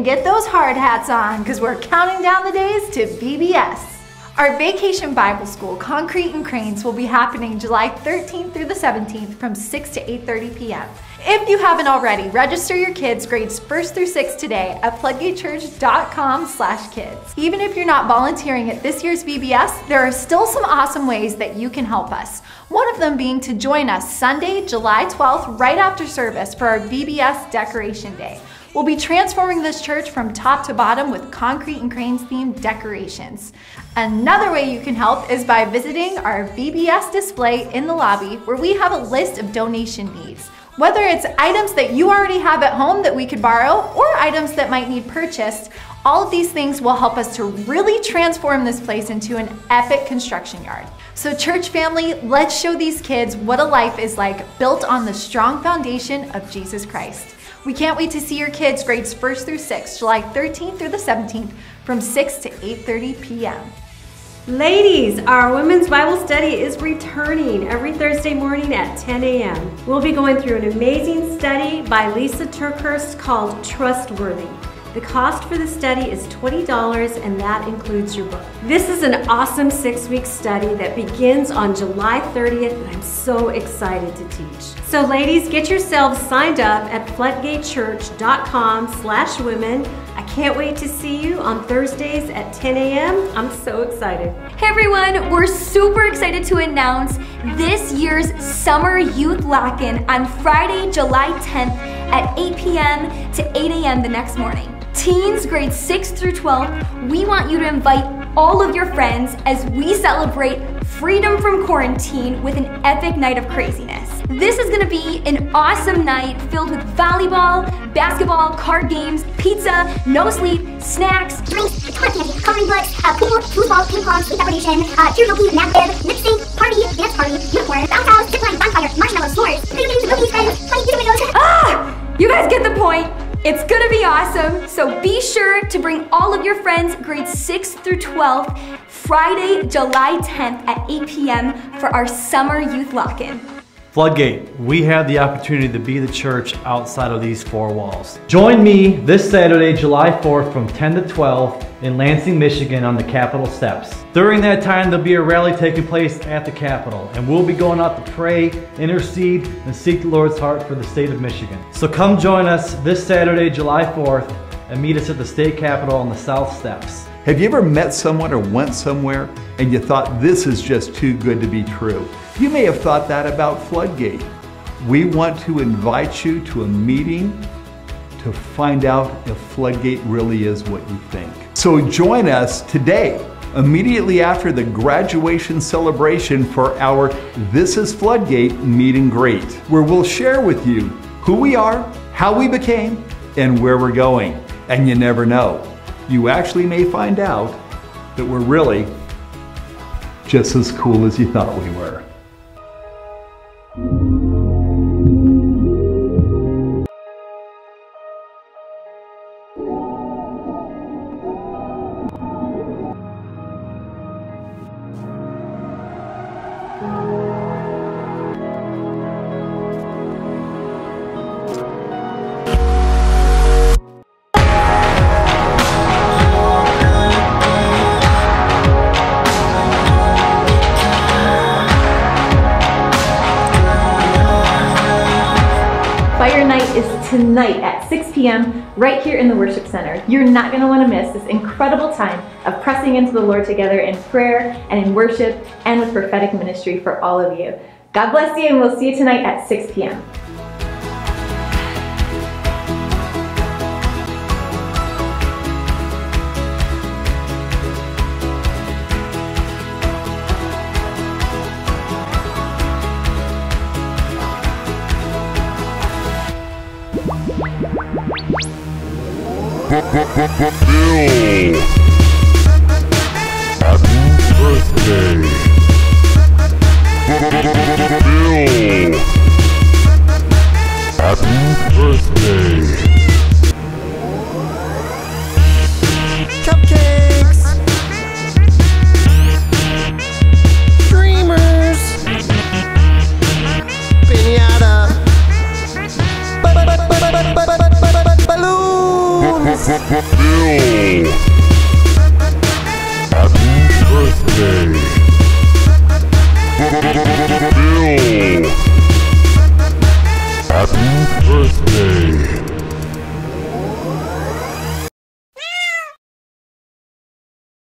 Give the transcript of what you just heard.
and get those hard hats on because we're counting down the days to VBS. Our Vacation Bible School, Concrete and Cranes, will be happening July 13th through the 17th from 6 to 8.30 p.m. If you haven't already, register your kids grades 1st through 6th today at floodgatechurch.com slash kids. Even if you're not volunteering at this year's VBS, there are still some awesome ways that you can help us. One of them being to join us Sunday, July 12th, right after service for our VBS Decoration Day. We'll be transforming this church from top to bottom with concrete and cranes themed decorations. Another way you can help is by visiting our VBS display in the lobby where we have a list of donation needs. Whether it's items that you already have at home that we could borrow or items that might need purchased, all of these things will help us to really transform this place into an epic construction yard. So church family, let's show these kids what a life is like built on the strong foundation of Jesus Christ. We can't wait to see your kids grades 1st through 6th, July 13th through the 17th from 6 to 8.30 p.m. Ladies, our women's Bible study is returning every Thursday morning at 10 a.m. We'll be going through an amazing study by Lisa TerKeurst called Trustworthy. The cost for the study is $20 and that includes your book. This is an awesome six-week study that begins on July 30th and I'm so excited to teach. So ladies, get yourselves signed up at floodgatechurch.com slash women. I can't wait to see you on Thursdays at 10 a.m. I'm so excited. Hey everyone, we're super excited to announce this year's Summer Youth Lock-In on Friday, July 10th at 8 p.m. to 8 a.m. the next morning. Teens grades 6 through 12, we want you to invite all of your friends as we celebrate freedom from quarantine with an epic night of craziness. This is gonna be an awesome night filled with volleyball, basketball, card games, pizza, no sleep, snacks, drinks, toilet candy, coloring books, uh, pool, foosball, ping pong, sleep deprivation, uh, karaoke, nap bib, lip sync, party, dance party, unicorn, bounce house, zipline, bonfire, marshmallow, s'mores, video games, movies, friends, playing the windows. Ah! You guys get the. It's gonna be awesome, so be sure to bring all of your friends grades 6 through 12 Friday, July 10th at 8 p.m. for our summer youth lock-in. Floodgate, we have the opportunity to be the church outside of these four walls. Join me this Saturday, July 4th from 10 to 12 in Lansing, Michigan on the Capitol steps. During that time, there'll be a rally taking place at the Capitol, and we'll be going out to pray, intercede, and seek the Lord's heart for the state of Michigan. So come join us this Saturday, July 4th, and meet us at the state capitol on the south steps. Have you ever met someone or went somewhere and you thought this is just too good to be true? You may have thought that about Floodgate. We want to invite you to a meeting to find out if Floodgate really is what you think. So join us today, immediately after the graduation celebration for our This is Floodgate meet and greet, where we'll share with you who we are, how we became, and where we're going. And you never know. You actually may find out that we're really just as cool as you thought we were. Fire Night is tonight at 6 p.m. right here in the Worship Center. You're not going to want to miss this incredible time of pressing into the Lord together in prayer and in worship and with prophetic ministry for all of you. God bless you, and we'll see you tonight at 6 p.m. Bill. Happy birthday. Happy birthday.